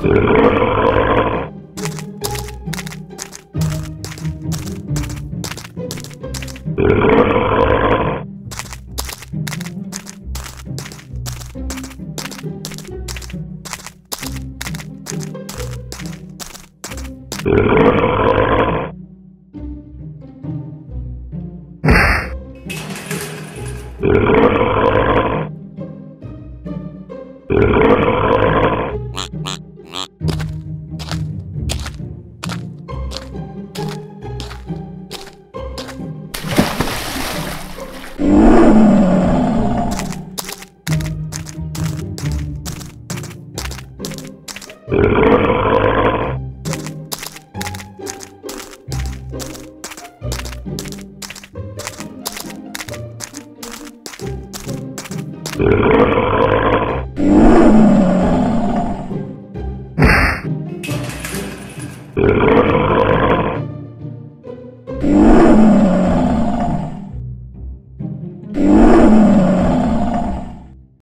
Yeah. Yeah.